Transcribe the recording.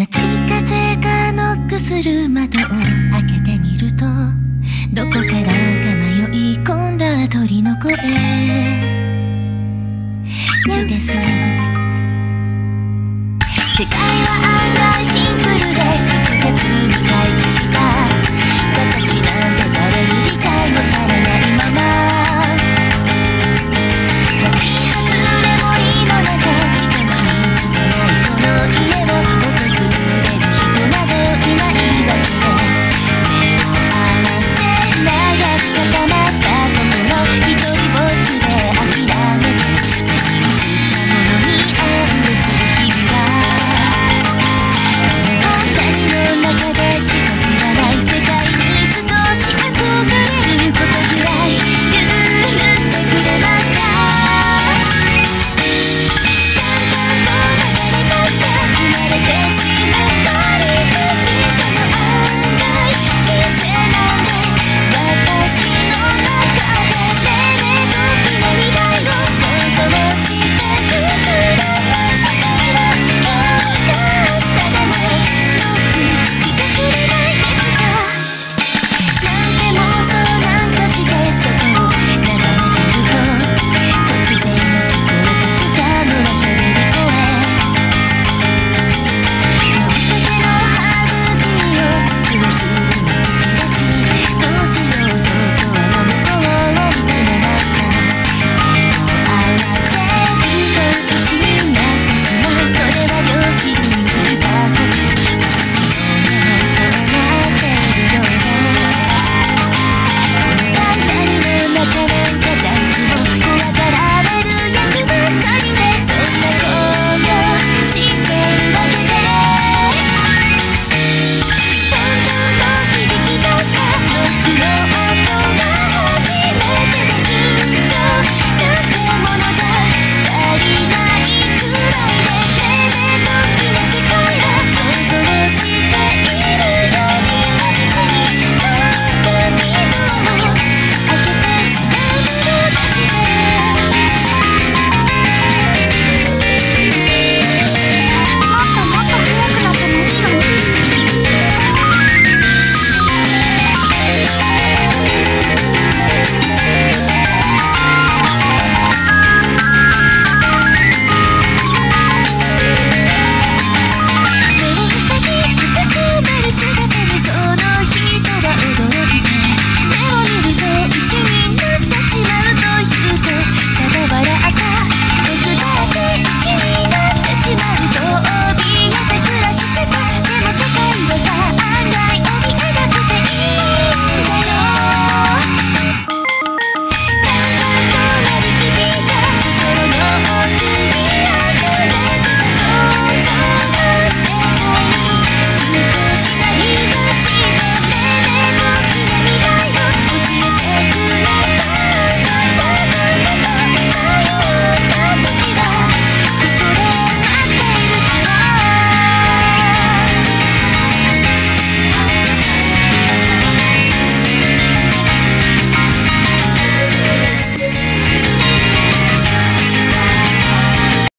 夏風がノックする窓を開けてみるとどこからか迷い込んだ鳥の声「ジュデス」世界は